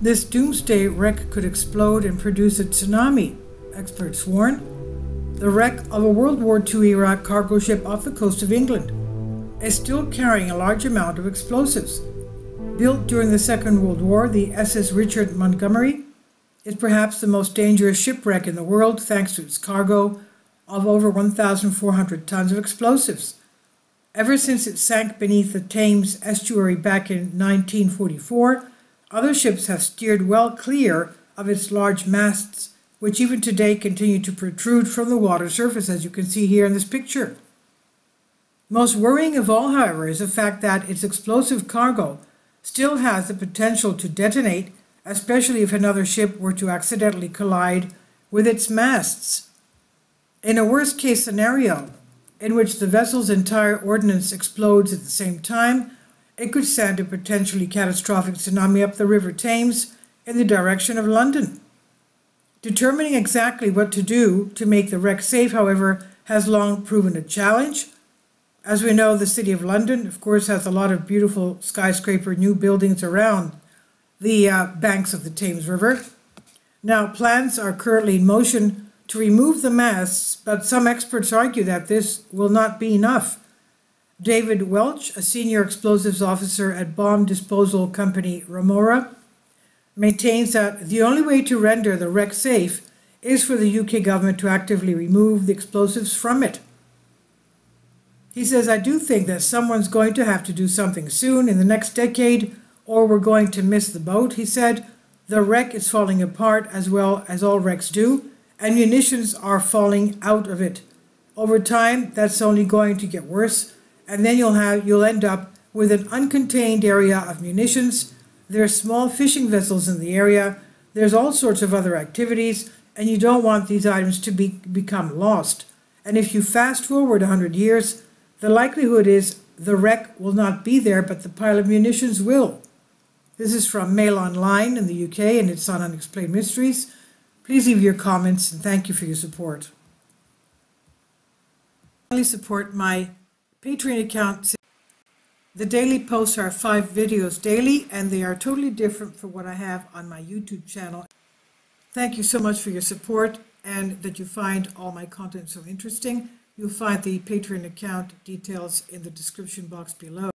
This doomsday wreck could explode and produce a tsunami, experts warn. The wreck of a World War II era cargo ship off the coast of England is still carrying a large amount of explosives. Built during the Second World War, the SS Richard Montgomery is perhaps the most dangerous shipwreck in the world thanks to its cargo of over 1,400 tons of explosives. Ever since it sank beneath the Thames estuary back in 1944, other ships have steered well clear of its large masts, which even today continue to protrude from the water surface, as you can see here in this picture. Most worrying of all, however, is the fact that its explosive cargo still has the potential to detonate, especially if another ship were to accidentally collide with its masts. In a worst case scenario, in which the vessel's entire ordnance explodes at the same time, it could send a potentially catastrophic tsunami up the River Thames in the direction of London. Determining exactly what to do to make the wreck safe, however, has long proven a challenge. As we know, the City of London, of course, has a lot of beautiful skyscraper new buildings around the uh, banks of the Thames River. Now, plans are currently in motion to remove the masts, but some experts argue that this will not be enough. David Welch, a senior explosives officer at bomb disposal company Remora, maintains that the only way to render the wreck safe is for the UK government to actively remove the explosives from it. He says, I do think that someone's going to have to do something soon in the next decade, or we're going to miss the boat. He said, The wreck is falling apart as well as all wrecks do, and munitions are falling out of it. Over time, that's only going to get worse, and then you'll have you'll end up with an uncontained area of munitions. There are small fishing vessels in the area. There's all sorts of other activities, and you don't want these items to be, become lost. And if you fast forward 100 years, the likelihood is the wreck will not be there, but the pile of munitions will. This is from Mail Online in the UK, and it's on Unexplained Mysteries. Please leave your comments, and thank you for your support. Please support my Patreon account. The daily posts are five videos daily, and they are totally different from what I have on my YouTube channel. Thank you so much for your support and that you find all my content so interesting. You'll find the Patreon account details in the description box below.